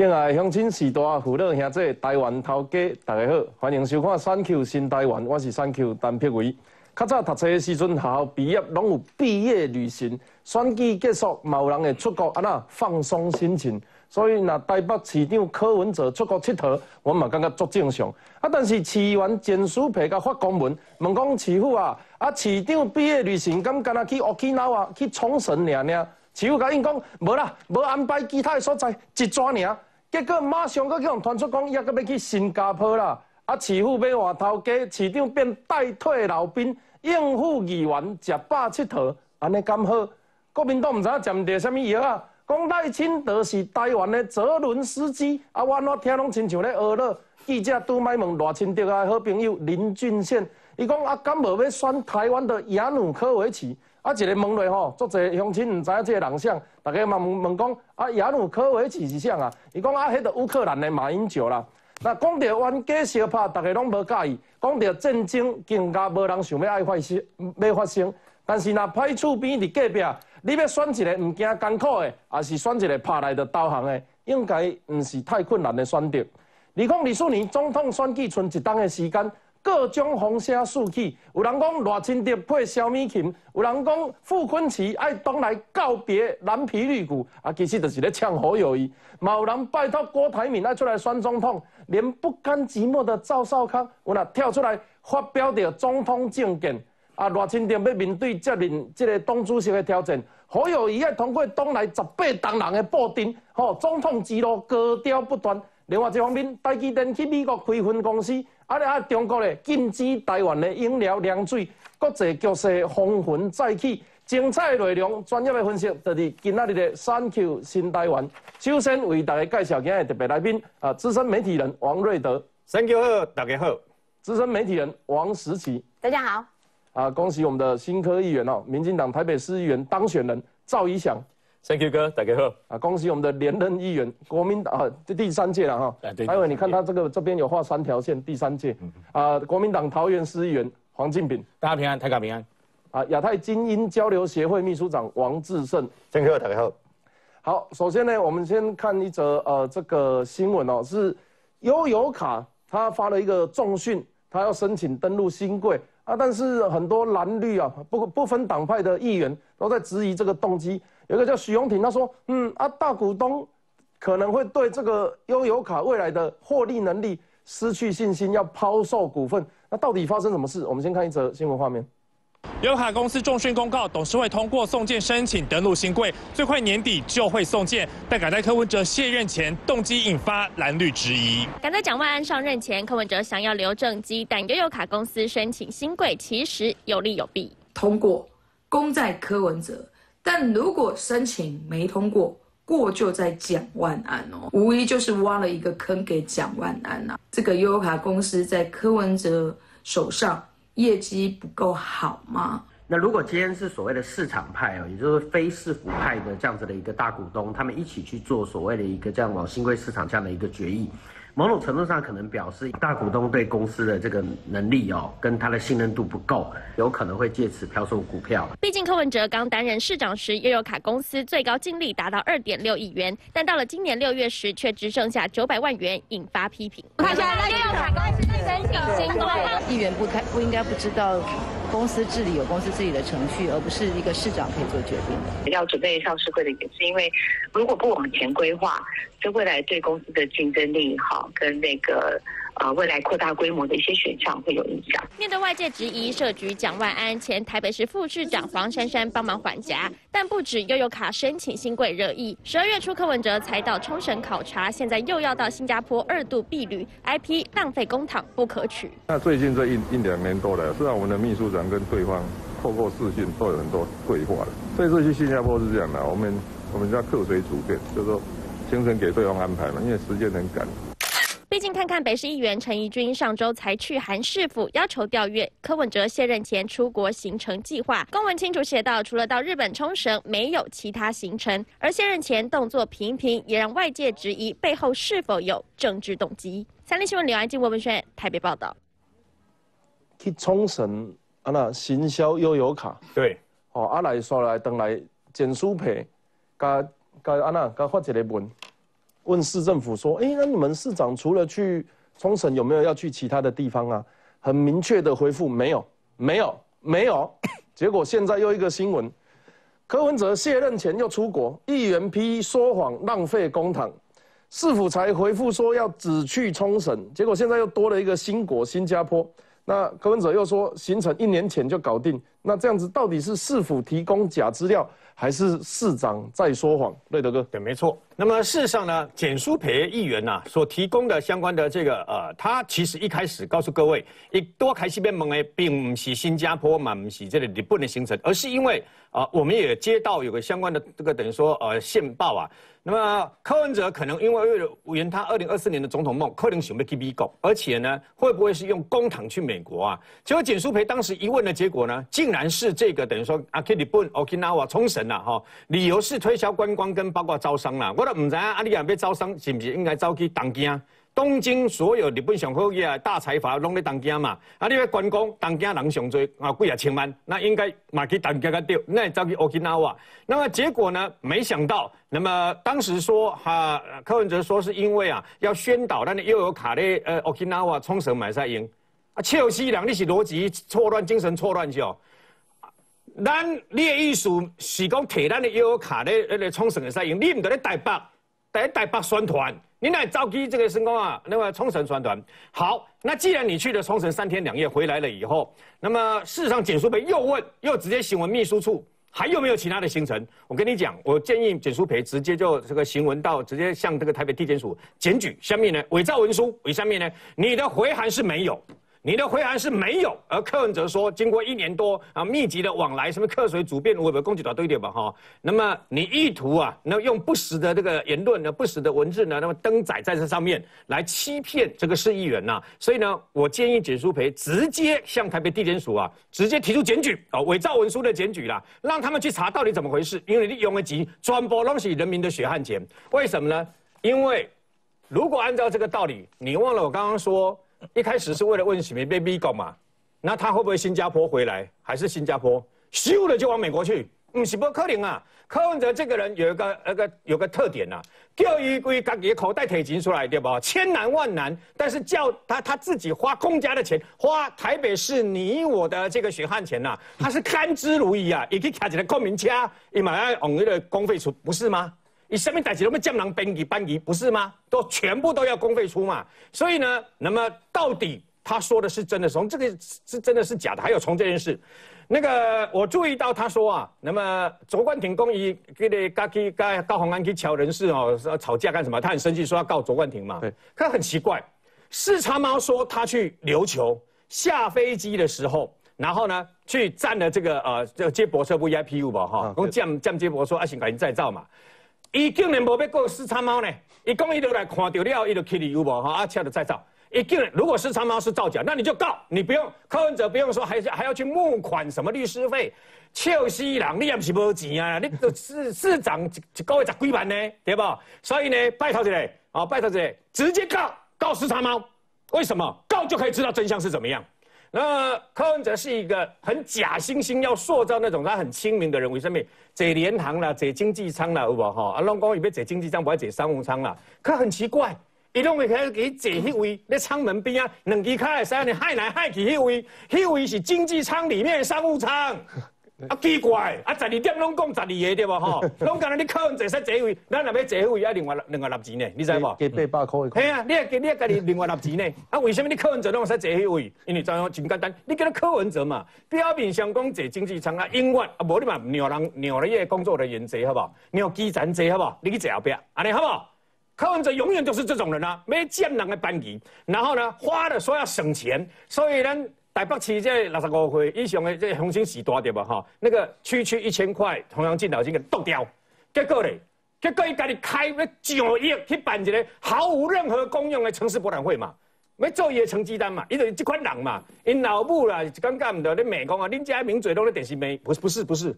敬爱的乡亲、士大、父老兄弟、台湾头家，大家好，欢迎收看《选 Q 新台湾》，我是选 Q 陈碧伟。较早读册的时阵，学校毕业拢有毕业旅行，选举结束，嘛有人会出国安那放松心情。所以，若台北市长柯文哲出国佚佗，我嘛感觉足正常。啊，但是市员简书培甲发公文问讲市府啊，啊市长毕业旅行敢敢若去奥基纳啊，去冲绳尔尔？市府甲因讲无啦，无安排其他的所在，一抓尔。结果马上佫叫人传出讲，伊还佫要去新加坡啦！啊，市府要换头家，市长变代退老兵，应付议员食饱佚佗，安尼刚好。国民党毋知影食毋着什么药啊？讲赖清德是台湾的泽伦斯基，啊，我怎听拢亲像咧学了。记者拄卖问赖清德的好朋友林俊宪，伊讲啊，敢无要选台湾的亚努科维奇？啊，一个问落吼，足侪乡亲毋知影即个人像，大家嘛问问讲，啊，亚努科维奇是啥啊？伊讲啊，迄个乌克兰的马英九啦。那讲到冤家相拍，大家拢无介意；讲到战争，更加无人想要爱发生，要发生。但是若歹厝边伫隔壁，你要选一个毋惊艰苦的，还是选一个拍来就投降的，应该毋是太困难的选择。二零二四年总统选举剩一冬的时间。各种风声四起，有人讲赖清德配小米琴，有人讲傅昆萁爱东来告别蓝皮绿骨，啊，其实就是咧呛侯友谊。有人拜托郭台铭爱出来选总统，连不甘寂寞的赵少康，有那跳出来发表着总统政见。啊，赖清德要面对接任这个党主席的挑战，侯友谊要通过东来十八党人的布阵，吼，总统之路高调不断。另外一方面，台积电去美国开分公司。啊！咧啊，中国咧禁止台湾的饮料凉水，国际局势风云再起，精彩内容、专业的分析，就是今仔日的三 Q 新台湾。首先为大家介绍今日特别来宾啊，资深媒体人王瑞德。三 Q 好，大家好。资深媒体人王时奇。大家好。啊，恭喜我们的新科议员哦，民进党台北市议员当选人赵怡翔。Thank you 哥，大家好。啊，恭喜我们的连任议员，国民党啊，这第三届了哈。哎，对。还有你看他这个这边有画三条线，第三届。啊，国民党桃园市议员黄进炳，大家平安，台港平安。啊，亚太精英交流协会秘书长王志胜，Thank you 大家好。好，首先呢，我们先看一则呃这个新闻哦，是悠游卡他发了一个重讯，他要申请登录新贵啊，但是很多蓝绿啊不不分党派的议员都在质疑这个动机。有个叫许荣廷，他说：“嗯啊，大股东可能会对这个悠游卡未来的获利能力失去信心，要抛售股份。那到底发生什么事？我们先看一则新闻画面。悠游卡公司重讯公告，董事会通过送件申请登录新贵，最快年底就会送件。但赶在柯文哲卸任前，动机引发蓝绿质疑。赶在蒋万安上任前，柯文哲想要留政绩，但悠游卡公司申请新贵其实有利有弊。通过，功在柯文哲。”但如果申请没通过，过就在蒋万安哦，无疑就是挖了一个坑给蒋万安呐。这个悠卡公司在柯文哲手上业绩不够好吗？那如果今天是所谓的市场派哦，也就是非市府派的这样子的一个大股东，他们一起去做所谓的一个这样往新贵市场这样的一个决议。某种程度上可能表示大股东对公司的这个能力哦，跟他的信任度不够，有可能会借此抛售股票。毕竟柯文哲刚担任市长时，悠游卡公司最高净利达到二点六亿元，但到了今年六月时，却只剩下九百万元，引发批评。看下来，悠游卡公司申请新规，议员不开不应该不知道。公司治理有公司治理的程序，而不是一个市长可以做决定的。要准备上市会的也是因为，如果不往前规划，这未来对公司的竞争力好跟那个。呃，未来扩大规模的一些选项会有影响。面对外界质疑，社局蒋万安、前台北市副市长黄珊珊帮忙缓颊，但不止悠游卡申请新贵热议。十二月初，柯文哲才到冲绳考察，现在又要到新加坡二度避旅，IP 浪费公帑不可取。那最近这一一两年多了，虽然我们的秘书长跟对方透过视讯都有很多对话了。这次去新加坡是这样的，我们我们叫客随主便，就是说行程给对方安排嘛，因为时间很赶。毕竟，看看北市议员陈怡君上周才去韩市府要求调阅柯文哲卸任前出国行程计划，公文清楚写到，除了到日本冲绳，没有其他行程。而卸任前动作频频，也让外界质疑背后是否有政治动机。三立新闻刘安静、文文轩台北报道。去冲绳啊，那行销悠游卡，对，哦，啊来刷来登来简书皮，加加啊那加发一个文。问市政府说：“哎，那你们市长除了去冲绳，有没有要去其他的地方啊？”很明确的回复：“没有，没有，没有。”结果现在又一个新闻，柯文哲卸任前又出国，议员批说谎浪费公帑，市府才回复说要只去冲绳，结果现在又多了一个新国新加坡。那柯文哲又说行程一年前就搞定，那这样子到底是市府提供假资料，还是市长在说谎？瑞德哥，对，没错。那么事实上呢，简书培议员呐所提供的相关的这个呃，他其实一开始告诉各位，一多开西边门诶，并不是新加坡嘛，不是这里日本的行程，而是因为啊，我们也接到有个相关的这个等于说呃线报啊。那么柯文哲可能因为为了圆他二零二四年的总统梦，可能想被 K B 搞，而且呢，会不会是用公帑去美国啊？结果简淑培当时一问的结果呢，竟然是这个等于说啊，去日本 Okinawa 冲绳了哈，理由是推销观光跟包括招商啦。我都唔知啊，阿里亚被招商是不是应该招去东京？东京所有日本上好嘅大财阀拢在东京嘛，啊，你要观光，东京人上多啊，几啊千万，那应该嘛去东京个对，那走去 Okinawa。那么结果呢？没想到，那么当时说哈，柯文哲说是因为啊，要宣导，那你又有卡咧，呃，Okinawa 冲绳买赛赢，啊，笑死人，你是逻辑错乱，精神错乱就。咱你的意思是讲摕咱的优卡咧，那个冲绳的赛赢，你唔得咧台北，在台北宣传。你来召集这个申公啊，那个冲绳船团。好，那既然你去了冲绳三天两夜回来了以后，那么事实上简书培又问，又直接询问秘书处还有没有其他的行程。我跟你讲，我建议简书培直接就这个行文到直接向这个台北地检署检举，下面呢伪造文书，为下面呢你的回函是没有。你的回函是没有，而柯文哲说，经过一年多啊密集的往来，什么客水主编，我们攻击到对点吧哈。那么你意图啊，那用不实的这个言论呢，不实的文字呢，那么登载在这上面来欺骗这个市议员呐。所以呢，我建议简书培直接向台北地检署啊，直接提出检举啊，伪造文书的检举啦，让他们去查到底怎么回事。因为你用的急，传播东西人民的血汗钱，为什么呢？因为如果按照这个道理，你忘了我刚刚说。一开始是为了问许梅被逼搞嘛，那他会不会新加坡回来？还是新加坡咻了就往美国去？嗯，是不可能啊！柯文哲这个人有一个、那个、有个特点呐，钓鱼归自己口袋提钱出来，对不？千难万难，但是叫他他自己花公家的钱，花台北市你我的这个血汗钱呐，他是甘之如饴啊！也可以开起来公民车，你马上往那个公费出，不是吗？你上面代起那么江郎班级班级不是吗？都全部都要公费出嘛。所以呢，那么到底他说的是真的，从这个是真的是假的？还有从这件事，那个我注意到他说啊，那么卓冠廷公益给你告去告高鸿安去敲人事哦，吵架干什么？他很生气，说要告卓冠廷嘛。对。可很奇怪，视察猫说他去琉球下飞机的时候，然后呢去占了这个呃这个接驳车不 VIP 五吧哈，跟降降接驳说阿行赶紧再造嘛。伊竟然无要告视察猫呢？伊讲伊都来看到了，伊就去理有无哈？啊，车就再造。伊竟然如果视察猫是造假，那你就告，你不用柯文哲不用说，还还要去募款什么律师费？笑死人，你也不是无钱啊！你市市长一个月十几万呢，对不？所以呢，拜托一下，啊，拜托一下，直接告告视察猫。为什么？告就可以知道真相是怎么样。那柯文哲是一个很假惺惺要塑造那种他很亲民的人，为什么？坐联航啦，坐经济舱啦，有无哈？啊，拢讲伊要坐经济舱，不要坐商务舱啦。可很奇怪，伊拢会开给坐迄位咧舱门边啊，两只脚会使安尼害来害去，迄位，迄位是经济舱里面商务舱。啊奇怪，啊十二点拢讲十二个对无吼？拢讲你可能坐使坐位，咱若要坐位要另外另外纳钱呢，你知无？给八百块。系啊，你也给你也家己另外纳钱呢。啊，为什么你柯文哲拢使坐迄位？因为怎样？真简单，你叫他柯文哲嘛，表面上讲坐经济舱啊，永远啊无你嘛让人让了伊工作人员坐好不好？让基层坐好不好？你去坐后壁，安尼好不好？柯文哲永远都是这种人啊，没见人的班级，然后呢，花了说要省钱，所以呢。台北市这六十五岁以上的这红星时代对吧？哈，那个区区一千块，同样进脑筋给剁掉。结果嘞，结果伊家己开了九亿去办一个毫无任何功用的城市博览会嘛，要做伊的成绩单嘛，伊就是这款人嘛。因老母啦，刚刚唔得咧骂讲啊，恁家名嘴拢咧电视骂，不是不是不是。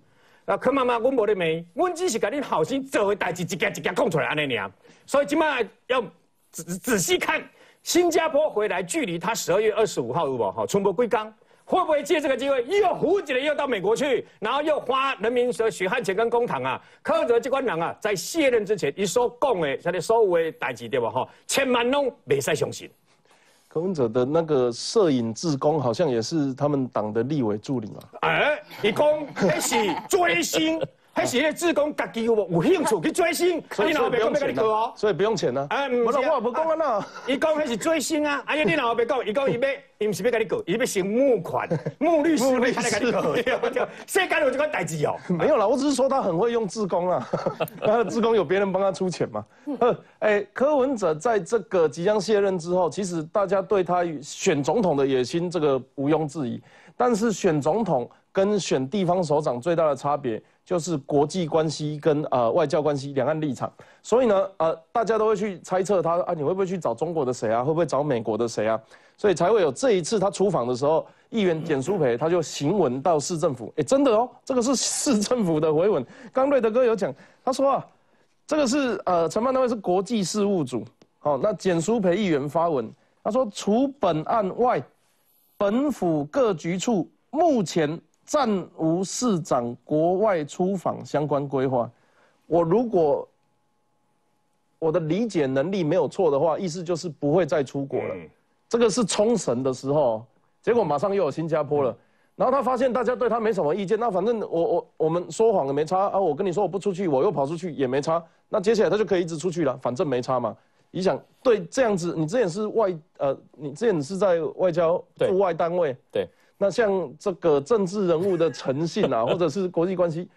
啊，柯妈妈，阮无咧骂，阮只是甲恁后生做的代志一件一件讲出来安尼尔。所以今麦要仔仔细看。新加坡回来，距离他十二月二十五号如果哈？春波归刚会不会借这个机会又胡起来又到美国去，然后又花人民的血汗钱跟公帑啊？柯文哲这关人啊，在卸任之前，一所讲的，他的所有的代志对吧？哈，千万拢未使相信。柯文哲的那个摄影志工好像也是他们党的立委助理嘛？哎，你讲那是追星。还是咧自工家己有有兴趣去追星，所以不用钱哦，所以不用钱呢。哎，我我不讲啊，伊讲那是追星啊，哎 呀，你老别讲，伊讲伊要，伊不是要甲你搞，伊要先募款，募律师会开来跟你搞。世界有这个代志哦？没有啦，我只是说他很会用自工啊，他的自工有别人帮他出钱嘛。呃，哎，柯文哲在这个即将卸任之后，其实大家对他选总统的野心这个毋庸置疑，但是选总统跟选地方首长最大的差别。就是国际关系跟呃外交关系、两岸立场，所以呢，呃，大家都会去猜测他啊，你会不会去找中国的谁啊？会不会找美国的谁啊？所以才会有这一次他出访的时候，议员简书培他就行文到市政府，哎，真的哦，这个是市政府的回文。刚瑞德哥有讲，他说啊，这个是呃承办单位是国际事务组，好，那简书培议员发文，他说除本案外，本府各局处目前。暂无市长国外出访相关规划。我如果我的理解能力没有错的话，意思就是不会再出国了。这个是冲绳的时候，结果马上又有新加坡了。然后他发现大家对他没什么意见，那反正我我我们说谎了没差啊。我跟你说我不出去，我又跑出去也没差。那接下来他就可以一直出去了，反正没差嘛。你想对这样子，你之前是外呃，你之前是在外交驻外单位对。那像这个政治人物的诚信啊，或者是国际关系，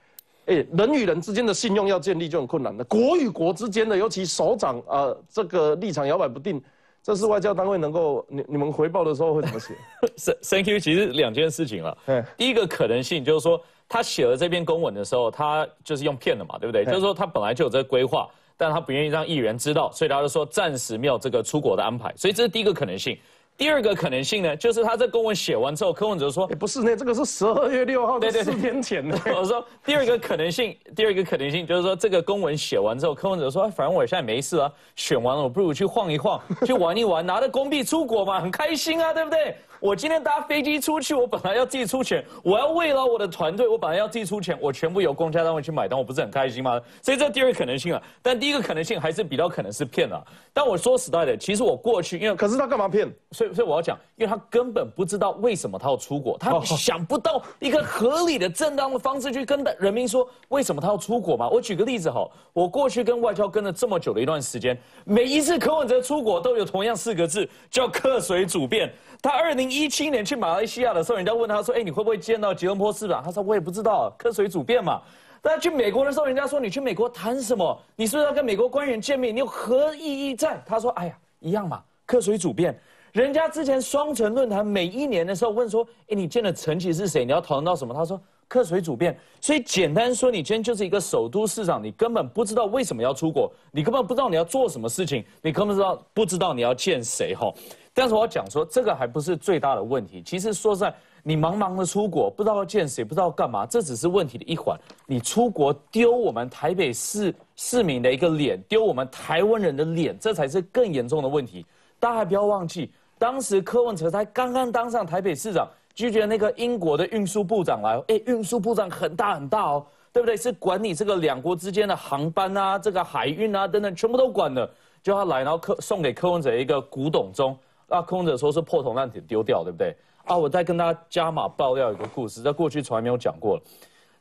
哎，人与人之间的信用要建立就很困难的。国与国之间的，尤其首长啊，这个立场摇摆不定，这是外交单位能够你你们回报的时候会怎么写？Thank you，其实两件事情了。第一个可能性就是说，他写了这篇公文的时候，他就是用骗的嘛，对不对？就是说他本来就有这个规划，但他不愿意让议员知道，所以他就说暂时没有这个出国的安排。所以这是第一个可能性。第二个可能性呢，就是他这公文写完之后，柯文哲说：“不是呢，这个是十二月六号，对对，四天前的。”我说第二个可能性，第二个可能性就是说，这个公文写完之后，柯文哲说：“反正我现在没事啊，选完了，我不如去晃一晃，去玩一玩，拿着公币出国嘛，很开心啊，对不对？”我今天搭飞机出去，我本来要自己出钱，我要为了我的团队，我本来要自己出钱，我全部由公家单位去买单，我不是很开心吗？所以这第二个可能性啊，但第一个可能性还是比较可能是骗了。但我说实在的，其实我过去，因为可是他干嘛骗？所以所以我要讲，因为他根本不知道为什么他要出国，他想不到一个合理的、正当的方式去跟人民说为什么他要出国嘛。我举个例子哈，我过去跟外交跟了这么久的一段时间，每一次柯文哲出国都有同样四个字，叫客随主便。他二零一七年去马来西亚的时候，人家问他说：“哎，你会不会见到吉隆坡市长？”他说：“我也不知道，客随主便嘛。”但去美国的时候，人家说：“你去美国谈什么？你是不是要跟美国官员见面？你有何意义在？”他说：“哎呀，一样嘛，客随主便。人家之前双城论坛每一年的时候问说：‘哎，你见的陈奇是谁？你要讨论到什么？’他说：‘客随主便。’所以简单说，你今天就是一个首都市长，你根本不知道为什么要出国，你根本不知道你要做什么事情，你根本不知道不知道你要见谁？哈。”但是我要讲说，这个还不是最大的问题。其实说实在，你茫茫的出国，不知道要见谁，不知道干嘛，这只是问题的一环。你出国丢我们台北市市民的一个脸，丢我们台湾人的脸，这才是更严重的问题。大家还不要忘记，当时柯文哲才刚刚当上台北市长，拒绝那个英国的运输部长来。哎，运输部长很大很大哦，对不对？是管理这个两国之间的航班啊，这个海运啊等等，全部都管的。就他来，然后柯送给柯文哲一个古董钟。那空者说是破铜烂铁丢掉，对不对？啊，我再跟大家加码爆料一个故事，在过去从来没有讲过。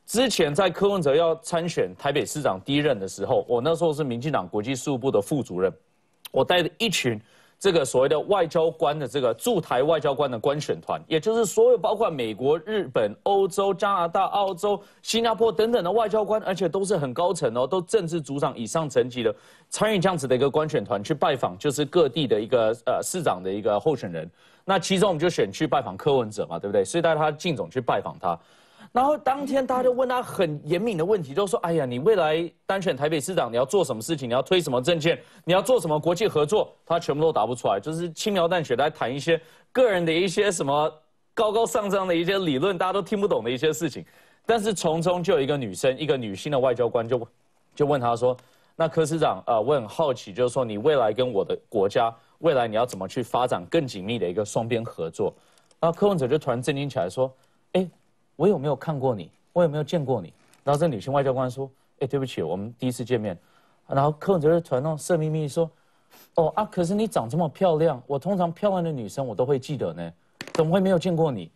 之前在柯文哲要参选台北市长第一任的时候，我那时候是民进党国际事务部的副主任，我带着一群。这个所谓的外交官的这个驻台外交官的官选团，也就是所有包括美国、日本、欧洲、加拿大、澳洲、新加坡等等的外交官，而且都是很高层哦，都政治组长以上层级的，参与这样子的一个官选团去拜访，就是各地的一个呃市长的一个候选人。那其中我们就选去拜访柯文哲嘛，对不对？所以带他进总去拜访他。然后当天大家就问他很严敏的问题，就说：“哎呀，你未来当选台北市长，你要做什么事情？你要推什么政见？你要做什么国际合作？”他全部都答不出来，就是轻描淡写来谈一些个人的一些什么高高上上的一些理论，大家都听不懂的一些事情。但是从中就有一个女生，一个女性的外交官就就问他说：“那柯市长，呃，我很好奇，就是说你未来跟我的国家未来你要怎么去发展更紧密的一个双边合作？”然后柯文哲就突然震惊起来说：“，我有没有看过你？我有没有见过你？”然后这女性外交官说：“哎，对不起，我们第一次见面。”然后柯文哲就突然那色眯眯说：“哦啊，可是你长这么漂亮，我通常漂亮的女生我都会记得呢，怎么会没有见过你？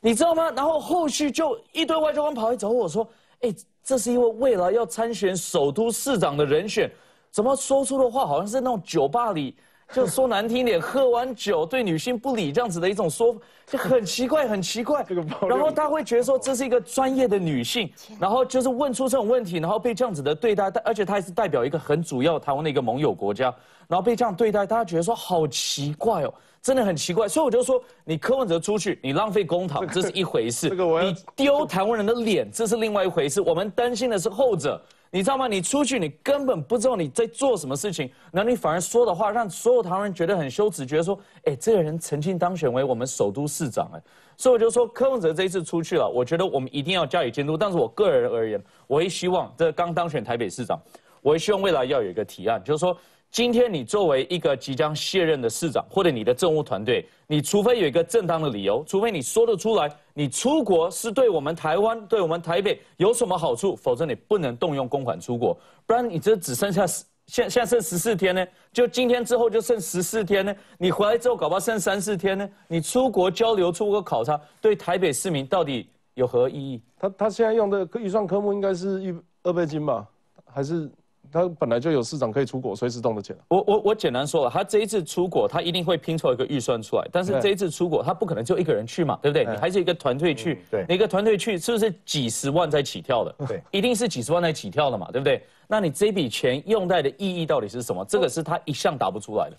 你知道吗？”然后后续就一堆外交官跑来找我说：“哎，这是因为未来要参选首都市长的人选，怎么说出的话好像是那种酒吧里。”就说难听点，喝完酒对女性不理这样子的一种说法，就很奇怪，很奇怪。这个然后他会觉得说这是一个专业的女性，然后就是问出这种问题，然后被这样子的对待，而且他还是代表一个很主要台湾的一个盟友国家，然后被这样对待，大家觉得说好奇怪哦，真的很奇怪。所以我就说，你柯文哲出去，你浪费公帑，这是一回事；你丢台湾人的脸，这是另外一回事。我们担心的是后者。你知道吗？你出去，你根本不知道你在做什么事情，那你反而说的话，让所有台湾人觉得很羞耻，觉得说，哎，这个人曾经当选为我们首都市长，哎，所以我就说，柯文哲这一次出去了，我觉得我们一定要加以监督。但是我个人而言，我也希望这刚当选台北市长，我也希望未来要有一个提案，就是说。今天你作为一个即将卸任的市长，或者你的政务团队，你除非有一个正当的理由，除非你说得出来，你出国是对我们台湾、对我们台北有什么好处，否则你不能动用公款出国。不然你这只剩下十现现在剩十四天呢？就今天之后就剩十四天呢？你回来之后搞不好剩三四天呢？你出国交流、出国考察，对台北市民到底有何意义？他他现在用的预算科目应该是一二倍金吧？还是？他本来就有市长可以出国，随时动的钱。我我我简单说了，他这一次出国，他一定会拼凑一个预算出来。但是这一次出国，他不可能就一个人去嘛，对不对？你还是一个团队去，对，一个团队去，是不是几十万在起跳的？对，一定是几十万在起跳的嘛，对不对？那你这笔钱用在的意义到底是什么？这个是他一向答不出来的。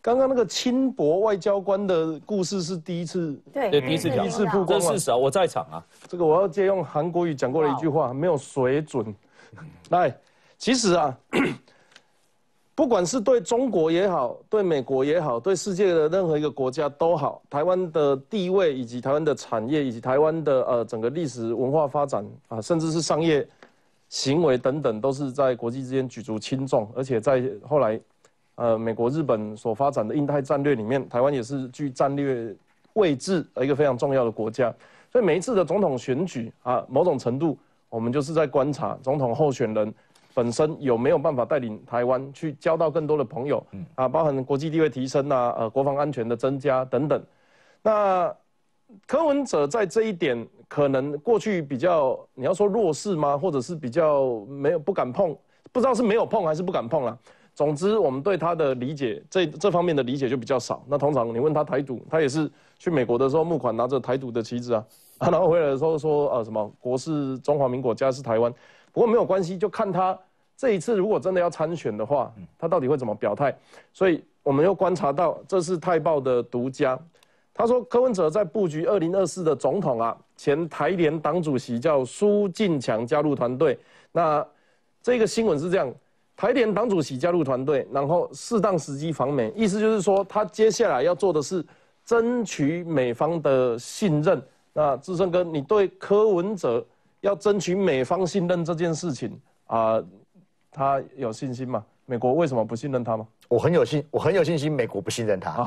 刚刚那个轻薄外交官的故事是第一次，对，第一次第一次曝光这事实啊，我在场啊。这个我要借用韩国语讲过的一句话，没有水准。来，其实啊。不管是对中国也好，对美国也好，对世界的任何一个国家都好，台湾的地位以及台湾的产业以及台湾的呃整个历史文化发展啊，甚至是商业行为等等，都是在国际之间举足轻重。而且在后来，呃，美国、日本所发展的印太战略里面，台湾也是具战略位置的一个非常重要的国家。所以每一次的总统选举啊，某种程度我们就是在观察总统候选人。本身有没有办法带领台湾去交到更多的朋友？嗯啊，包含国际地位提升啊，呃，国防安全的增加等等。那柯文哲在这一点可能过去比较，你要说弱势吗？或者是比较没有不敢碰？不知道是没有碰还是不敢碰了。总之，我们对他的理解这这方面的理解就比较少。那通常你问他台独，他也是去美国的时候募款拿着台独的旗帜啊，然后回来的时候说呃什么国是中华民国，家是台湾。不过没有关系，就看他这一次如果真的要参选的话，他到底会怎么表态。所以我们又观察到，这是《泰报》的独家。他说柯文哲在布局二零二四的总统啊，前台联党主席叫苏进强加入团队。那这个新闻是这样：台联党主席加入团队，然后适当时机访美，意思就是说他接下来要做的是争取美方的信任。那志胜哥，你对柯文哲？要争取美方信任这件事情啊，他有信心吗？美国为什么不信任他吗？我很有信，我很有信心，美国不信任他。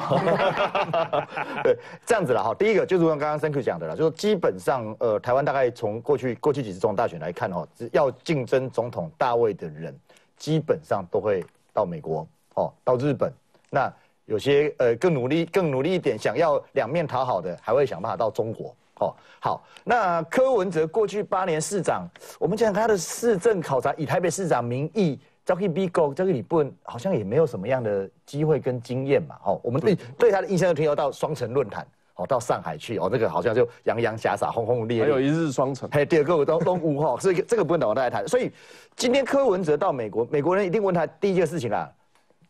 对，这样子了哈。第一个就如刚刚 Thank you 讲的了，就是基本上呃，台湾大概从过去过去几次总统大选来看哦，要竞争总统大位的人，基本上都会到美国哦，到日本。那有些呃更努力更努力一点，想要两面讨好的，还会想办法到中国。哦，好，那柯文哲过去八年市长，我们讲他的市政考察，以台北市长名义交给 B 哥，交给李布，好像也没有什么样的机会跟经验嘛。哦，我们对对他的印象就停留到双城论坛，哦，到上海去，哦，这个好像就洋洋洒洒、轰轰烈烈，还有一日双城，还有第二个都东吴哈，所以这个不用等我大家谈。所以今天柯文哲到美国，美国人一定问他第一件事情啦，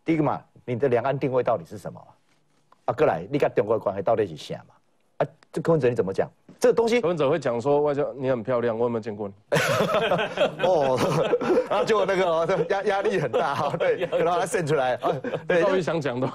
第一个嘛，你的两岸定位到底是什么？啊，过来，你跟中国关系到底是啥嘛？啊，这柯文哲你怎么讲？这个东西，柯文哲会讲说外交你很漂亮，我有没有见过你？哦，然后就那个压压力很大哈，对，然后他渗出来，对，赵毅想讲的，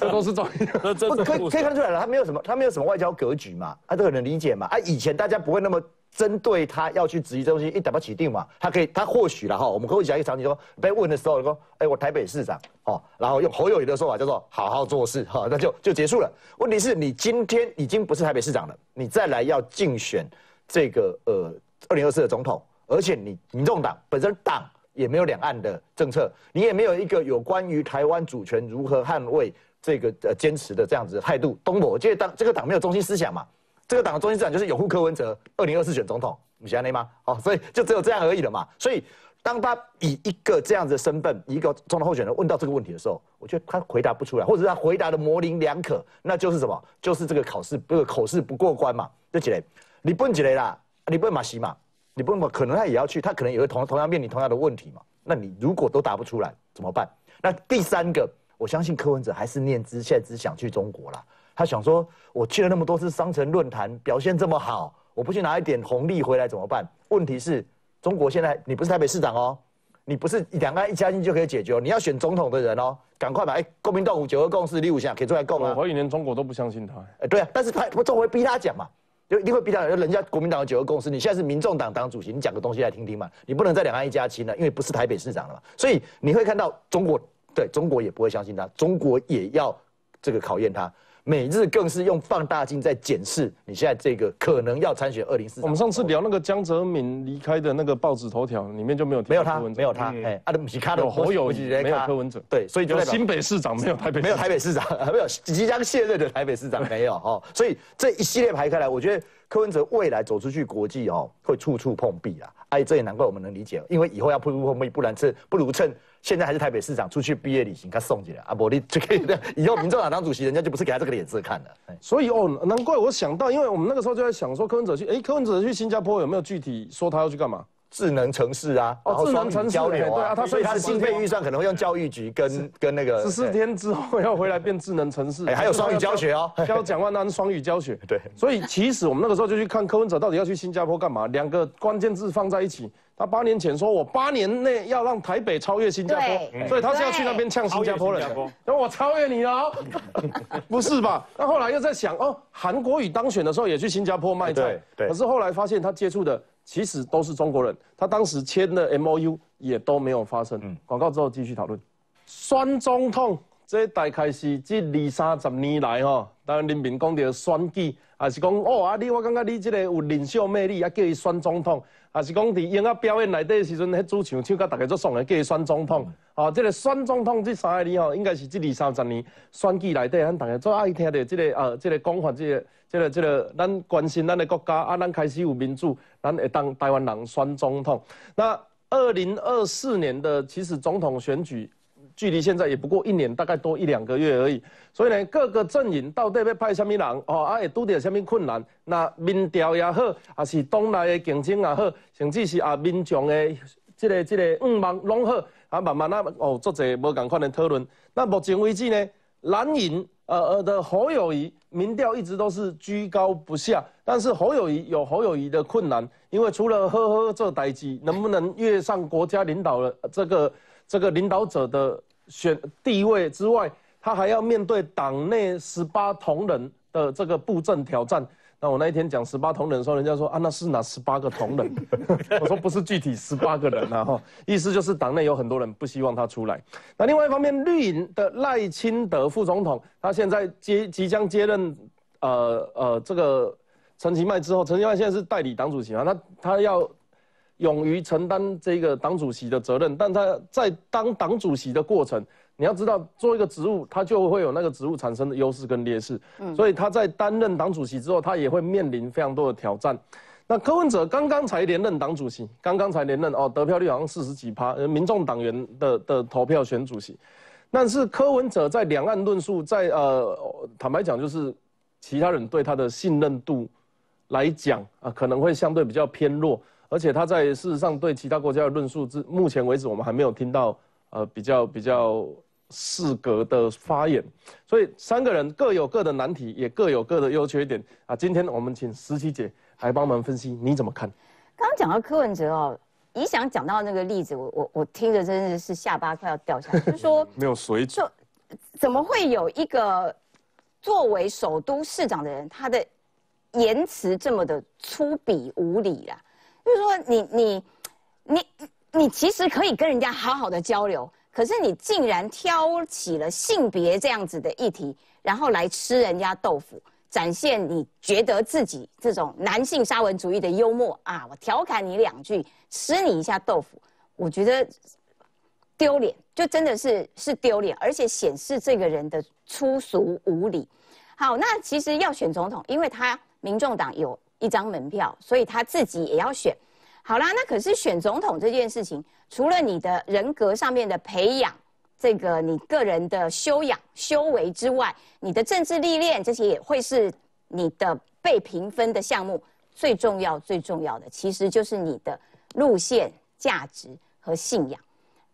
这都是赵毅，这可以可以看出来了，他没有什么，他没有什么外交格局嘛，他这个能理解嘛？啊，以前大家不会那么针对他要去质疑这东西，一打不起定嘛，他可以，他或许了哈，我们可以讲一个场景说，被问的时候说，哎，我台北市长哦，然后用侯友谊的说法叫做好好做事哈，那就就结束了。问题是你今天已经不是台北市长了，你再来要竞选这个呃二零二四的总统，而且你民众党本身党也没有两岸的政策，你也没有一个有关于台湾主权如何捍卫这个呃坚持的这样子的态度。东我这个党这个党没有中心思想嘛，这个党的中心思想就是拥护柯文哲二零二四选总统，你相信吗？哦，所以就只有这样而已了嘛。所以当他以一个这样子的身份，一个总统候选人问到这个问题的时候，我觉得他回答不出来，或者是他回答的模棱两可，那就是什么？就是这个考试这个口试不过关嘛。这几类，你问几类啦？你问马西嘛？你不能可能他也要去，他可能也会同同样面临同样的问题嘛。那你如果都答不出来怎么办？那第三个，我相信柯文哲还是念之现在只想去中国啦。他想说，我去了那么多次商城论坛，表现这么好，我不去拿一点红利回来怎么办？问题是，中国现在你不是台北市长哦，你不是两岸一家亲就可以解决哦，你要选总统的人哦，赶快把哎，国民党五九二共识、六五项可以出来共啊。我怀疑连中国都不相信他。哎，对啊，但是他不中国会逼他讲嘛。就一定会逼他，人家国民党有九个共识，你现在是民众党党主席，你讲个东西来听听嘛。你不能在两岸一家亲了，因为不是台北市长了嘛。所以你会看到中国，对中国也不会相信他，中国也要这个考验他。每日更是用放大镜在检视你现在这个可能要参选二零四。我们上次聊那个江泽民离开的那个报纸头条里面就没有没有他没有他，哎，阿德米卡的侯友谊没有柯文哲，对，所以就新北市长没有台北没有台北市长，没有即将卸任的台北市长没有哦，所以这一系列排开来，我觉得。柯文哲未来走出去国际哦，会处处碰壁啊！哎，这也难怪我们能理解，因为以后要处处碰壁，不然趁不如趁现在还是台北市长出去毕业旅行，他送进来啊！伯利就可以 以后民众党当主席，人家就不是给他这个脸色看了。所以哦，难怪我想到，因为我们那个时候就在想说，柯文哲去，哎，柯文哲去新加坡有没有具体说他要去干嘛？智能城市啊，哦，智能城市交流啊，所以他的经费预算可能会用教育局跟跟那个十四天之后要回来变智能城市，哎，还有双语教学哦，教蒋万安双语教学，对，所以其实我们那个时候就去看柯文哲到底要去新加坡干嘛，两个关键字放在一起，他八年前说我八年内要让台北超越新加坡，所以他是要去那边呛新加坡人，那我超越你哦，不是吧？那后来又在想哦，韩国瑜当选的时候也去新加坡卖菜，可是后来发现他接触的。其实都是中国人，他当时签的 M O U 也都没有发生。广告之后继续讨论。选总统这大概是这二三十年来吼，当然人民讲到选举，也是讲哦啊你我感觉你这个有领袖魅力，啊叫伊选总统，还是讲伫音乐表演内底时阵，迄主唱唱甲大家做爽的，叫伊选总统。哦，这个选总统这三个年吼，应该是这二三十年选举内底，咱大家最爱听的这个呃，这个讲法，这个。这个、这个，咱关心咱的国家啊，咱开始有民主，咱会当台湾人选总统。那二零二四年的其实总统选举，距离现在也不过一年，大概多一两个月而已。所以呢，各个阵营到底要派什么人，哦，啊，会拄到什么困难？那民调也好，还是党内的竞争也好，甚至是啊民众的这个、这个愿望拢好，啊，慢慢啊，哦，做者无共款的讨论。那目前为止呢，蓝营。呃呃的侯友谊民调一直都是居高不下，但是侯友谊有侯友谊的困难，因为除了呵呵这代机能不能跃上国家领导的这个这个领导者的选地位之外，他还要面对党内十八同仁的这个布阵挑战。那我那一天讲十八同仁的时候，人家说啊，那是哪十八个同仁？我说不是具体十八个人啊，哈，意思就是党内有很多人不希望他出来。那另外一方面，绿营的赖清德副总统，他现在接即将接任，呃呃，这个陈其迈之后，陈其迈现在是代理党主席嘛，他他要勇于承担这个党主席的责任，但他在当党主席的过程。你要知道，做一个职务，他就会有那个职务产生的优势跟劣势。嗯，所以他在担任党主席之后，他也会面临非常多的挑战。那柯文哲刚刚才连任党主席，刚刚才连任哦，得票率好像四十几趴，民众党员的的投票选主席。但是柯文哲在两岸论述，在呃，坦白讲，就是其他人对他的信任度来讲啊，可能会相对比较偏弱。而且他在事实上对其他国家的论述，至目前为止，我们还没有听到呃比较比较。适格的发言，所以三个人各有各的难题，也各有各的优缺点啊。今天我们请石琪姐来帮忙分析，你怎么看？刚刚讲到柯文哲哦，你想讲到那个例子，我我我听着真的是下巴快要掉下来，就是说 没有水准，怎么会有一个作为首都市长的人，他的言辞这么的粗鄙无礼啦。就是说你你你你其实可以跟人家好好的交流，可是你竟然挑起了性别这样子的议题，然后来吃人家豆腐，展现你觉得自己这种男性沙文主义的幽默啊！我调侃你两句，吃你一下豆腐，我觉得丢脸，就真的是是丢脸，而且显示这个人的粗俗无礼。好，那其实要选总统，因为他民众党有一张门票，所以他自己也要选。好啦，那可是选总统这件事情，除了你的人格上面的培养，这个你个人的修养、修为之外，你的政治历练这些也会是你的被评分的项目。最重要、最重要的，其实就是你的路线、价值和信仰。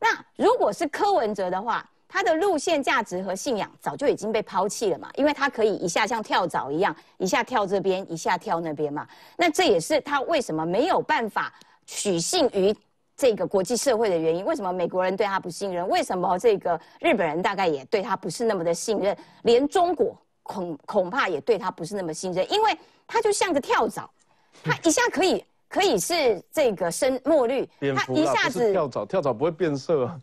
那如果是柯文哲的话，他的路线、价值和信仰早就已经被抛弃了嘛，因为他可以一下像跳蚤一样，一下跳这边，一下跳那边嘛。那这也是他为什么没有办法取信于这个国际社会的原因。为什么美国人对他不信任？为什么这个日本人大概也对他不是那么的信任？连中国恐恐怕也对他不是那么信任，因为他就像个跳蚤，他一下可以。可以是这个深墨绿，它一下子跳蚤，跳蚤不会变色啊。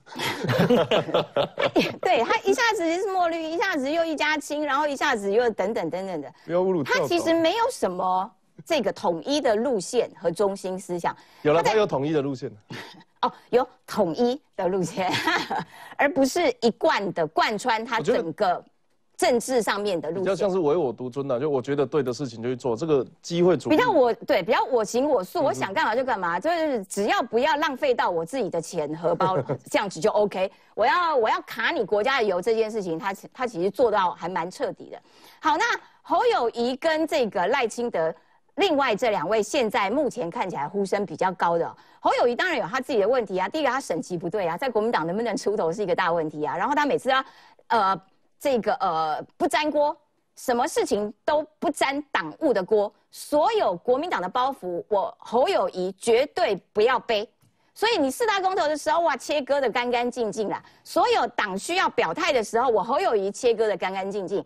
对，它一下子是墨绿，一下子又一家亲，然后一下子又等等等等的。不要侮辱它其实没有什么这个统一的路线和中心思想。有了，它有统一的路线。哦，有统一的路线，而不是一贯的贯穿它整个。政治上面的路线，比较像是唯我独尊的，就我觉得对的事情就去做，这个机会主义。比较我对，比较我行我素，我想干嘛就干嘛，就是只要不要浪费到我自己的钱荷包，这样子就 OK。我要我要卡你国家的油这件事情，他他其实做到还蛮彻底的。好，那侯友谊跟这个赖清德，另外这两位现在目前看起来呼声比较高的侯友谊，当然有他自己的问题啊。第一个，他省级不对啊，在国民党能不能出头是一个大问题啊。然后他每次要呃。这个呃不沾锅，什么事情都不沾党务的锅，所有国民党的包袱，我侯友谊绝对不要背。所以你四大公投的时候，哇，切割的干干净净了。所有党需要表态的时候，我侯友谊切割的干干净净，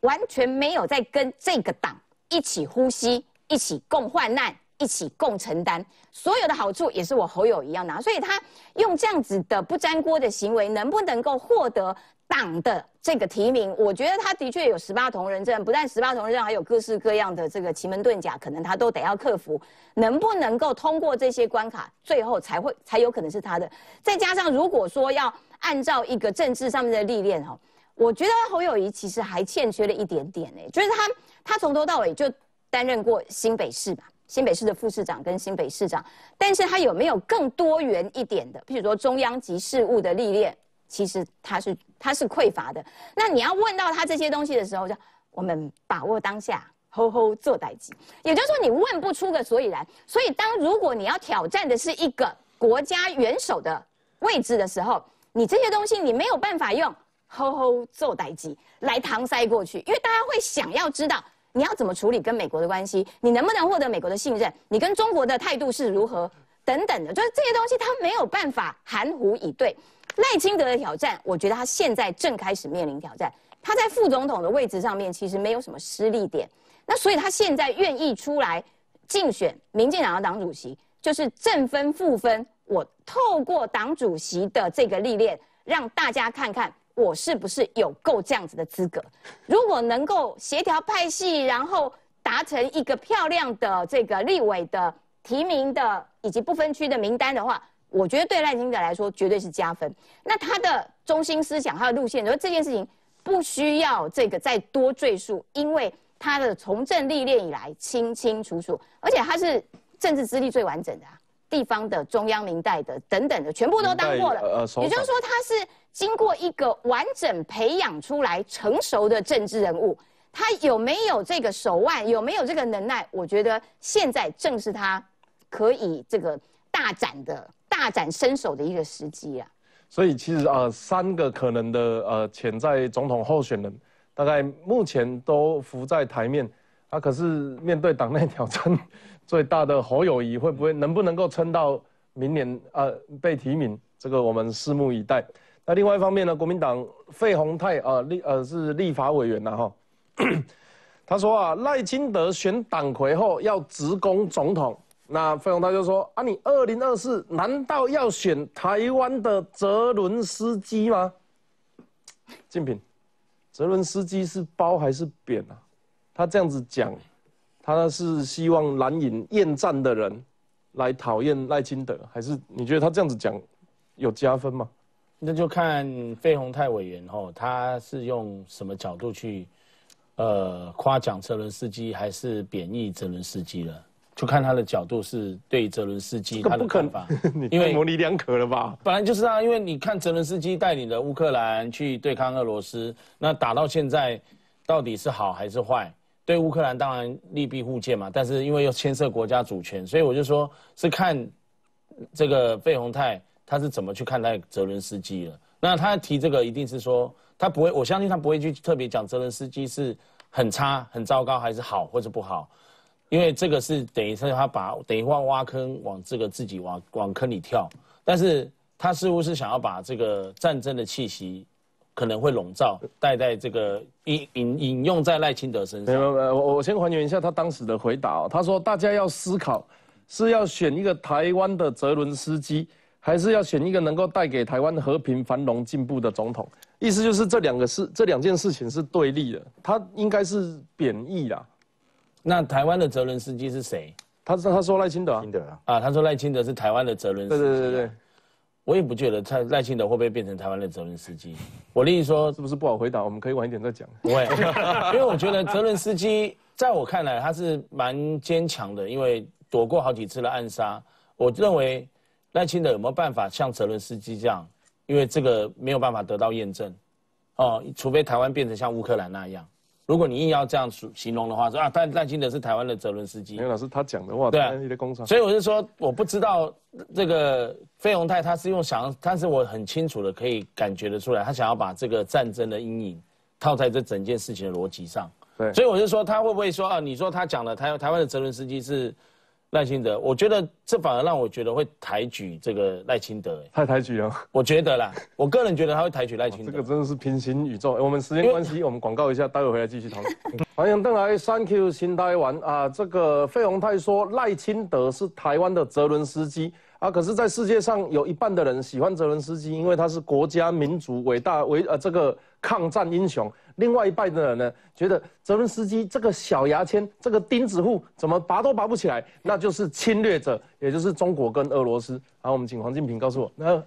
完全没有在跟这个党一起呼吸，一起共患难，一起共承担。所有的好处也是我侯友谊要拿。所以他用这样子的不沾锅的行为，能不能够获得？党的这个提名，我觉得他的确有十八铜人证，不但十八铜人证，还有各式各样的这个奇门遁甲，可能他都得要克服。能不能够通过这些关卡，最后才会才有可能是他的。再加上如果说要按照一个政治上面的历练哈，我觉得侯友谊其实还欠缺了一点点呢，就是他他从头到尾就担任过新北市吧，新北市的副市长跟新北市长，但是他有没有更多元一点的，譬如说中央级事务的历练？其实他是他是匮乏的。那你要问到他这些东西的时候，就我们把握当下，吼吼做代机。也就是说，你问不出个所以然。所以，当如果你要挑战的是一个国家元首的位置的时候，你这些东西你没有办法用吼吼做代机来搪塞过去，因为大家会想要知道你要怎么处理跟美国的关系，你能不能获得美国的信任，你跟中国的态度是如何等等的，就是这些东西他没有办法含糊以对。赖清德的挑战，我觉得他现在正开始面临挑战。他在副总统的位置上面其实没有什么失利点，那所以他现在愿意出来竞选民进党的党主席，就是正分负分。我透过党主席的这个历练，让大家看看我是不是有够这样子的资格。如果能够协调派系，然后达成一个漂亮的这个立委的提名的以及不分区的名单的话。我觉得对赖清德来说绝对是加分。那他的中心思想、他的路线，说这件事情不需要这个再多赘述，因为他的从政历练以来清清楚楚，而且他是政治资历最完整的，啊地方的、中央明代的等等的，全部都当过了。也就是说，他是经过一个完整培养出来成熟的政治人物。他有没有这个手腕，有没有这个能耐？我觉得现在正是他可以这个大展的。大展身手的一个时机啊！所以其实呃，三个可能的呃潜在总统候选人，大概目前都浮在台面。啊，可是面对党内挑战最大的侯友谊，会不会能不能够撑到明年呃被提名？这个我们拭目以待。那另外一方面呢，国民党费鸿泰啊立呃是立法委员呐哈，他说啊，赖清德选党魁后要直攻总统，那费鸿泰就说啊，你二零二四难道要选台湾的泽伦斯基吗？竞品，泽伦斯基是褒还是贬啊？他这样子讲，他是希望蓝营厌战的人来讨厌赖清德，还是你觉得他这样子讲有加分吗？那就看费鸿泰委员吼，他是用什么角度去，呃，夸奖泽伦斯基还是贬义泽伦斯基了？就看他的角度是对泽伦斯基他的看法，因为模棱两可了吧？本来就是啊，因为你看泽伦斯基带领的乌克兰去对抗俄罗斯，那打到现在到底是好还是坏？对乌克兰当然利弊互见嘛，但是因为又牵涉国家主权，所以我就说是看这个费鸿泰。他是怎么去看待泽伦斯基了？那他提这个一定是说，他不会，我相信他不会去特别讲泽伦斯基是很差、很糟糕，还是好或者不好，因为这个是等于是他把等于挖挖坑往这个自己往往坑里跳。但是他似乎是想要把这个战争的气息可能会笼罩带在这个引引引用在赖清德身上。没有没有，我我先还原一下他当时的回答哦。他说大家要思考，是要选一个台湾的泽伦斯基。还是要选一个能够带给台湾和平繁荣进步的总统，意思就是这两个事，这两件事情是对立的，他应该是贬义啦。那台湾的泽伦斯基是谁？他他说赖清德啊，他说赖清德是台湾的泽伦斯基。对对对对，我也不觉得他赖清德会不会变成台湾的泽伦斯基。我的意思说，是不是不好回答？我们可以晚一点再讲。不会，因为我觉得泽伦斯基在我看来他是蛮坚强的，因为躲过好几次的暗杀。我认为。赖清德有没有办法像泽伦斯基这样？因为这个没有办法得到验证，哦，除非台湾变成像乌克兰那样。如果你硬要这样形容的话，说啊，担担心的是台湾的泽伦斯基。刘老师他讲的话，对啊，你的工厂。所以我是说，我不知道这个费鸿泰他是用想，但是我很清楚的可以感觉得出来，他想要把这个战争的阴影套在这整件事情的逻辑上。对，所以我就说，他会不会说啊？你说他讲的台台湾的泽伦斯基是？赖清德，我觉得这反而让我觉得会抬举这个赖清德，太抬举了。我觉得啦，我个人觉得他会抬举赖清德。这个真的是平行宇宙。我们时间关系，我们广告一下，待会回来继续讨论。欢迎登来，Thank you 新台湾啊！这个费鸿泰说赖清德是台湾的泽伦斯基啊，可是，在世界上有一半的人喜欢泽伦斯基，因为他是国家民族伟大伟呃这个抗战英雄。另外一半的人呢，觉得泽伦斯基这个小牙签、这个钉子户怎么拔都拔不起来，那就是侵略者，也就是中国跟俄罗斯。好，我们请黄金平告诉我，那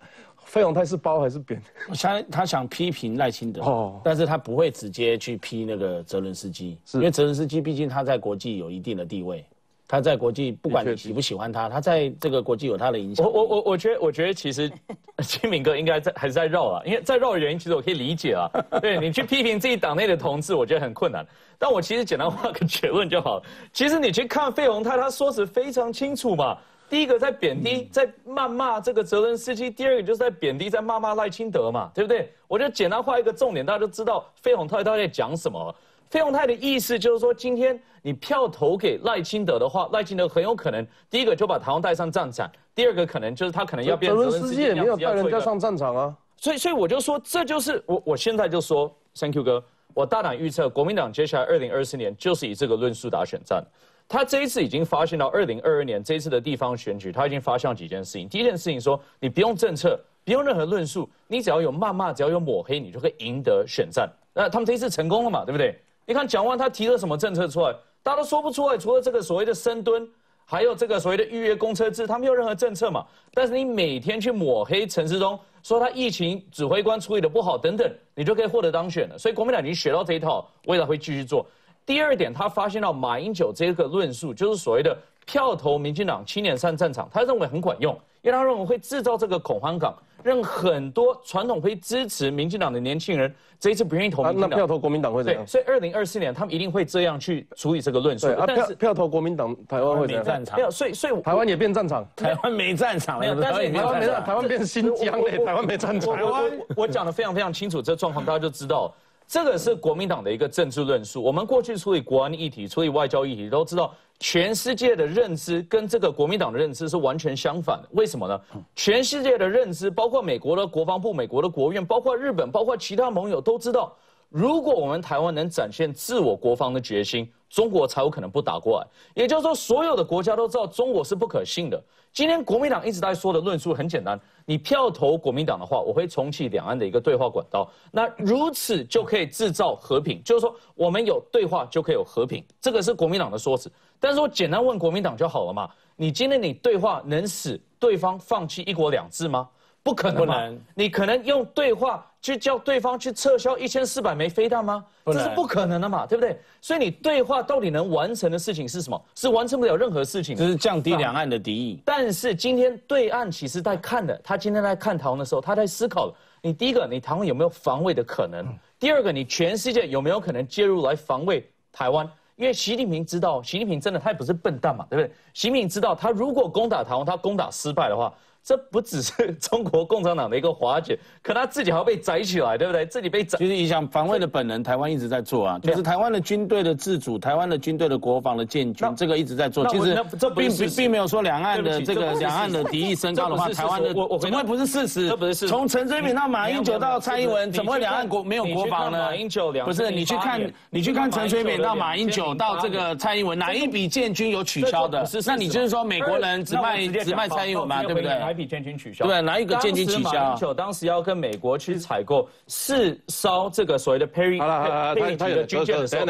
费永泰是包还是扁？我想他想批评赖清德，哦，但是他不会直接去批那个泽伦斯基，因为泽伦斯基毕竟他在国际有一定的地位。他在国际，不管你喜不喜欢他，他在这个国际有他的影响。我我我我觉得，我觉得其实 清明哥应该在还是在绕啊，因为在绕的原因，其实我可以理解啊。对你去批评自己党内的同志，我觉得很困难。但我其实简单画个结论就好了。其实你去看费鸿泰，他说辞非常清楚嘛。第一个在贬低，在谩骂这个泽伦斯基；第二个就是在贬低，在骂骂赖清德嘛，对不对？我就简单画一个重点，大家就知道费鸿泰他在讲什么。费用泰的意思就是说，今天你票投给赖清德的话，赖清德很有可能第一个就把台湾带上战场，第二个可能就是他可能要变。泽伦斯基也没有带人家上战场啊。所以，所以我就说，这就是我我现在就说，Thank you 哥，我大胆预测，国民党接下来二零二四年就是以这个论述打选战。他这一次已经发现到二零二二年这一次的地方选举，他已经发现几件事情。第一件事情说，你不用政策，不用任何论述，你只要有谩骂，只要有抹黑，你就可以赢得选战。那他们这一次成功了嘛？对不对？你看蒋万他提了什么政策出来，大家都说不出来，除了这个所谓的深蹲，还有这个所谓的预约公车制，他没有任何政策嘛。但是你每天去抹黑陈世忠，说他疫情指挥官处理的不好等等，你就可以获得当选了。所以国民党已经学到这一套，未来会继续做。第二点，他发现到马英九这个论述，就是所谓的票投民进党青年上战场，他认为很管用，因为他认为会制造这个恐慌感。让很多传统会支持民进党的年轻人这一次不愿意投民进党，那票投国民党会怎样？所以二零二四年他们一定会这样去处理这个论述。啊，票票投国民党，台湾会没战场。没有，所以所以台湾也变战场，台湾没战场。没有，但是台湾没战，台湾变新疆嘞，台湾没战场。台湾我讲的非常非常清楚，这状况大家就知道。这个是国民党的一个政治论述。我们过去处理国安议题、处理外交议题，都知道全世界的认知跟这个国民党的认知是完全相反的。为什么呢？全世界的认知，包括美国的国防部、美国的国务院，包括日本，包括其他盟友，都知道如果我们台湾能展现自我国防的决心，中国才有可能不打过来。也就是说，所有的国家都知道中国是不可信的。今天国民党一直在说的论述很简单：你票投国民党的话，我会重启两岸的一个对话管道，那如此就可以制造和平。就是说，我们有对话就可以有和平，这个是国民党的说辞。但是我简单问国民党就好了嘛？你今天你对话能使对方放弃一国两制吗？不可能嘛！你可能用对话去叫对方去撤销一千四百枚飞弹吗？这是不可能的嘛，对不对？所以你对话到底能完成的事情是什么？是完成不了任何事情，就是降低两岸的敌意。但是今天对岸其实在看的，他今天在看台湾的时候，他在思考：你第一个，你台湾有没有防卫的可能？第二个，你全世界有没有可能介入来防卫台湾？因为习近平知道，习近平真的他也不是笨蛋嘛，对不对？习近平知道，他如果攻打台湾，他攻打失败的话。这不只是中国共产党的一个滑解，可他自己还要被宰起来，对不对？自己被宰，就是你想防卫的本能。台湾一直在做啊，就是台湾的军队的自主，台湾的军队的国防的建军，这个一直在做。其实并并没有说两岸的这个两岸的敌意升高的话，台湾的怎么会不是事实？这不是事实。从陈水扁到马英九到蔡英文，怎么会两岸国没有国防呢？马英九两不是你去看，你去看陈水扁到马英九到这个蔡英文，哪一笔建军有取消的？那你就是说美国人只卖只卖蔡英文嘛，对不对？哪一笔建军取消？对，哪一个建军取消？马英九当时要跟美国去采购四艘这个所谓的 Perry 好了，他他的军舰的时候，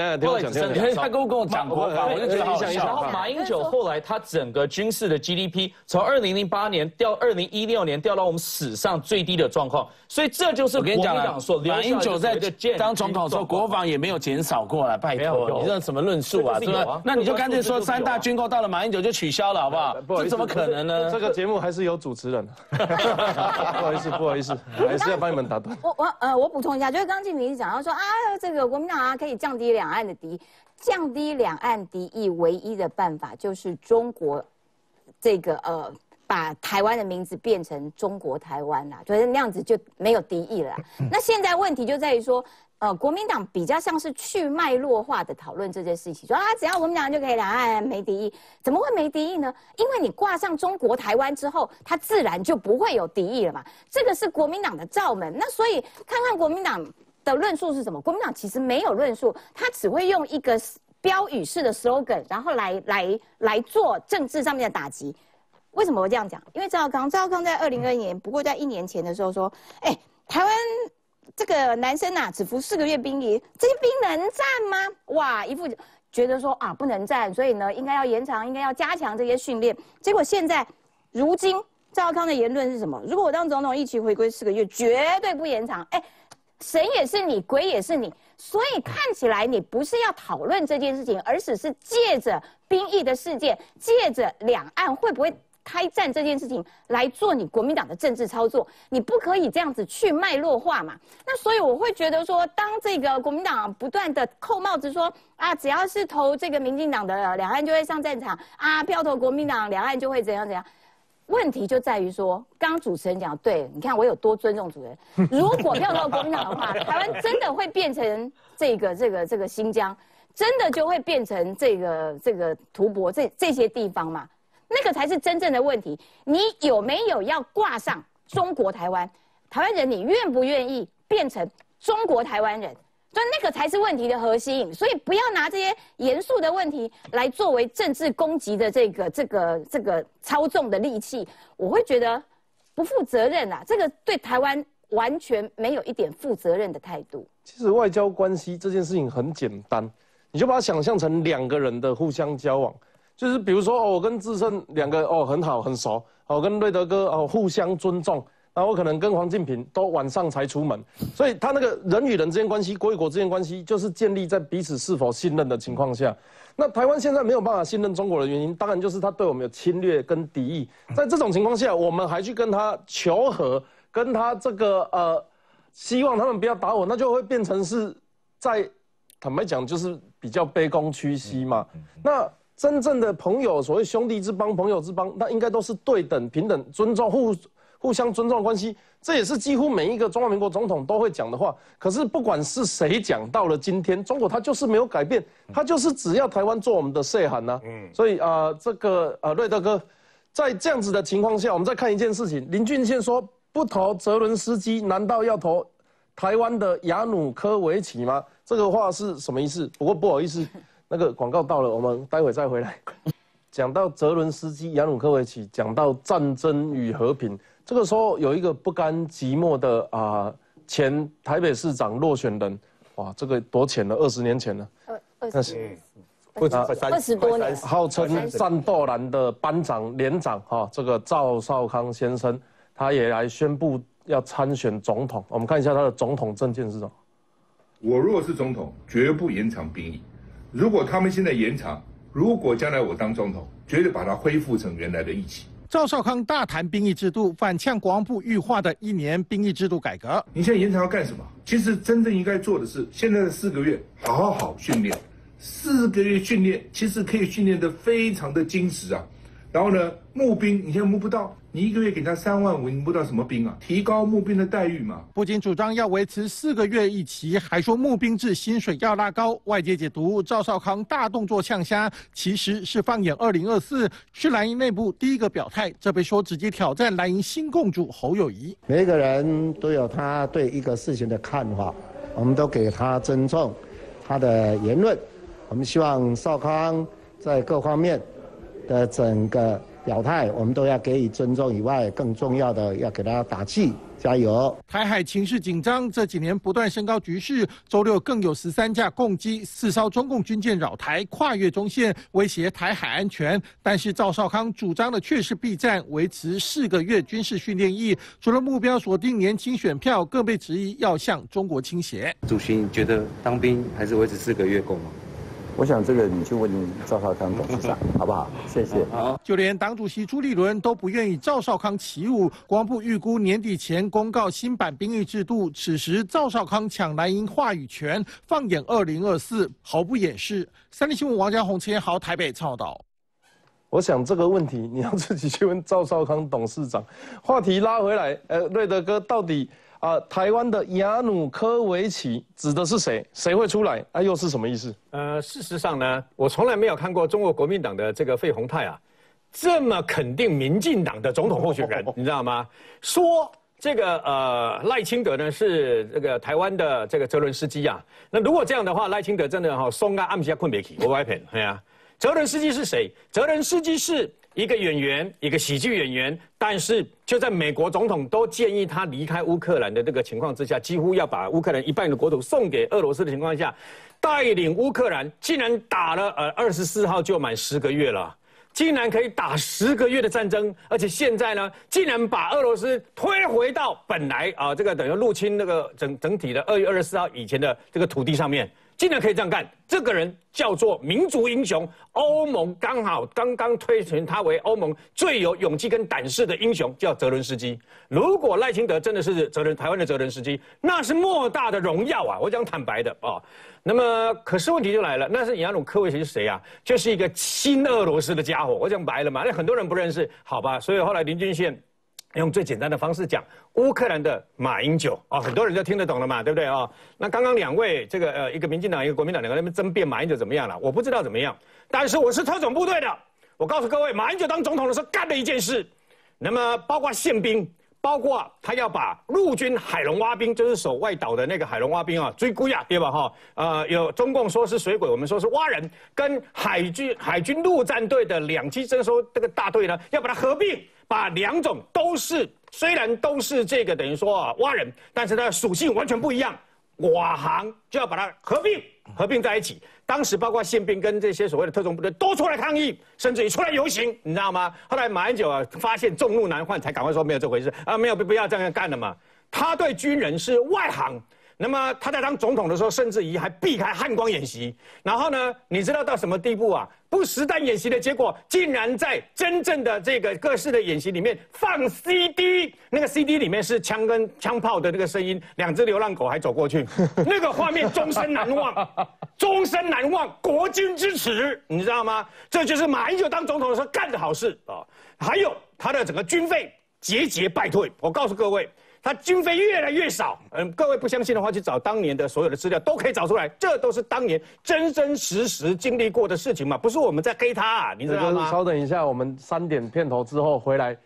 他跟我跟我讲国防，我就觉得好笑。然后马英九后来他整个军事的 GDP 从二零零八年掉二零一六年掉到我们史上最低的状况，所以这就是我跟你讲了，马英九在当总统时候国防也没有减少过了，拜托，你这什么论述啊？是吧？那你就干脆说三大军购到了马英九就取消了，好不好？这怎么可能呢？这个节目还是有主持人。不好意思，不好意思，还是要帮你们打断。我我呃，我补充一下，就是刚刚静平讲到说啊，这个国民党啊可以降低两岸的敌，降低两岸敌意唯一的办法就是中国这个呃，把台湾的名字变成中国台湾啦，就是那样子就没有敌意了。那现在问题就在于说。呃，国民党比较像是去脉络化的讨论这件事情，说啊，只要国民党就可以两岸没敌意，怎么会没敌意呢？因为你挂上中国台湾之后，它自然就不会有敌意了嘛。这个是国民党的罩门。那所以看看国民党的论述是什么？国民党其实没有论述，他只会用一个标语式的 slogan，然后来来来做政治上面的打击。为什么我这样讲？因为赵康，赵康在二零二一年，不过在一年前的时候说，哎，台湾。这个男生呐，只服四个月兵役，这些兵能战吗？哇，一副觉得说啊，不能战，所以呢，应该要延长，应该要加强这些训练。结果现在，如今赵康的言论是什么？如果我当总统，一起回归四个月，绝对不延长。哎，神也是你，鬼也是你，所以看起来你不是要讨论这件事情，而只是借着兵役的事件，借着两岸会不会？开战这件事情来做你国民党的政治操作，你不可以这样子去脉络化嘛？那所以我会觉得说，当这个国民党不断的扣帽子说啊，只要是投这个民进党的两岸就会上战场啊，票投国民党两岸就会怎样怎样。问题就在于说，刚刚主持人讲对，你看我有多尊重主持人。如果票投国民党的话，台湾真的会变成这个这个这个新疆，真的就会变成这个这个图博这这些地方嘛？那个才是真正的问题，你有没有要挂上中国台湾？台湾人，你愿不愿意变成中国台湾人？所以那个才是问题的核心。所以不要拿这些严肃的问题来作为政治攻击的这个、这个、这个操纵的利器。我会觉得不负责任啊！这个对台湾完全没有一点负责任的态度。其实外交关系这件事情很简单，你就把它想象成两个人的互相交往。就是比如说哦，我跟志胜两个哦很好很熟，我跟瑞德哥哦互相尊重，然后我可能跟黄敬平都晚上才出门，所以他那个人与人之间关系，国与国之间关系，就是建立在彼此是否信任的情况下。那台湾现在没有办法信任中国的原因，当然就是他对我们有侵略跟敌意。在这种情况下，我们还去跟他求和，跟他这个呃，希望他们不要打我，那就会变成是在坦白讲，就是比较卑躬屈膝嘛。那。真正的朋友，所谓兄弟之邦、朋友之邦，那应该都是对等、平等、尊重、互互相尊重的关系。这也是几乎每一个中华民国总统都会讲的话。可是不管是谁讲，到了今天，中国他就是没有改变，他就是只要台湾做我们的税函呐。嗯。所以啊，这个啊，瑞德哥，在这样子的情况下，我们再看一件事情：林俊宪说不投泽伦斯基，难道要投？台湾的亚努科维奇吗？这个话是什么意思？不过不好意思，那个广告到了，我们待会再回来。讲到泽伦斯基、亚努科维奇，讲到战争与和平，这个时候有一个不甘寂寞的啊、前台北市长落选人，哇，这个多前了，二十年前了，二二那十是啊二十多年，号称战斗蓝的班长连长哈、这个赵少康先生，他也来宣布要参选总统。我们看一下他的总统证件是什么？我如果是总统，绝不延长兵役。如果他们现在延长，如果将来我当总统，绝对把它恢复成原来的役期。赵少康大谈兵役制度，反呛国防部预化的一年兵役制度改革。你现在延长要干什么？其实真正应该做的是，现在的四个月好好训练，四个月训练其实可以训练得非常的精实啊。然后呢，募兵你现在募不到，你一个月给他三万五，你募到什么兵啊？提高募兵的待遇嘛。不仅主张要维持四个月一期，还说募兵制薪水要拉高。外界解读赵少康大动作呛虾，其实是放眼二零二四，是蓝营内部第一个表态。这被说直接挑战蓝营新共主侯友谊。每个人都有他对一个事情的看法，我们都给他尊重他的言论。我们希望少康在各方面的整个表态，我们都要给予尊重以外，更重要的要给他打气，加油。台海情势紧张，这几年不断升高局势。周六更有十三架共机、四艘中共军舰扰台，跨越中线，威胁台海安全。但是赵少康主张的却是避战，维持四个月军事训练役。除了目标锁定年轻选票，更被质疑要向中国倾斜。主席，你觉得当兵还是维持四个月够吗？我想这个你去问赵少康董事长好不好？谢谢。好就连党主席朱立伦都不愿意赵少康起舞。国防部预估年底前公告新版兵役制度，此时赵少康抢蓝营话语权，放眼二零二四，毫不掩饰。三立新闻王家宏、陈彦豪台北报道。我想这个问题你要自己去问赵少康董事长。话题拉回来，呃，瑞德哥到底啊、台湾的亚努科维奇指的是谁？谁会出来？啊，又是什么意思？呃，事实上呢，我从来没有看过中国国民党的这个费鸿泰啊，这么肯定民进党的总统候选人，你知道吗？说这个呃赖清德呢是这个台湾的这个泽伦斯基啊，那如果这样的话，赖清德真的哈松啊暗下困别起，我外骗，哎呀，泽伦斯基是谁？泽伦斯基是一个演员，一个喜剧演员，但是就在美国总统都建议他离开乌克兰的这个情况之下，几乎要把乌克兰一半的国土送给俄罗斯的情况下，带领乌克兰竟然打了呃二十四号就满十个月了。竟然可以打十个月的战争，而且现在呢，竟然把俄罗斯推回到本来啊，这个等于入侵那个整整体的二月二十四号以前的这个土地上面，竟然可以这样干。这个人叫做民族英雄，欧盟刚好刚刚推选他为欧盟最有勇气跟胆识的英雄，叫泽伦斯基。如果赖清德真的是泽伦台湾的泽伦斯基，那是莫大的荣耀啊！我讲坦白的啊。那么，可是问题就来了，那是亚努科维奇是谁啊？就是一个亲俄罗斯的家伙。我讲白了嘛，那很多人不认识，好吧？所以后来林俊宪用最简单的方式讲乌克兰的马英九啊，很多人就听得懂了嘛，对不对啊？那刚刚两位这个呃，一个民进党，一个国民党，两个人在争辩马英九怎么样了？我不知道怎么样，但是我是特种部队的，我告诉各位，马英九当总统的时候干了一件事，那么包括宪兵。包括他要把陆军海龙蛙兵，就是守外岛的那个海龙蛙兵啊，追归啊，对吧？哈，呃，有中共说是水鬼，我们说是蛙人，跟海军海军陆战队的两栖征收这个大队呢，要把它合并，把两种都是虽然都是这个等于说啊蛙人，但是它的属性完全不一样，我行就要把它合并合并在一起。当时包括宪兵跟这些所谓的特种部队都出来抗议，甚至于出来游行，你知道吗？后来马英九啊发现众怒难犯，才赶快说没有这回事啊，没有不不要这样干了嘛。他对军人是外行。那么他在当总统的时候，甚至于还避开汉光演习。然后呢，你知道到什么地步啊？不实弹演习的结果，竟然在真正的这个各式的演习里面放 CD，那个 CD 里面是枪跟枪炮的那个声音，两只流浪狗还走过去，那个画面终身难忘，终身难忘，国军之耻，你知道吗？这就是马英九当总统的时候干的好事啊！还有他的整个军费节节败退，我告诉各位。他经费越来越少，嗯，各位不相信的话，去找当年的所有的资料，都可以找出来，这都是当年真真实实经历过的事情嘛，不是我们在黑他、啊，你知道吗？稍等一下，我们三点片头之后回来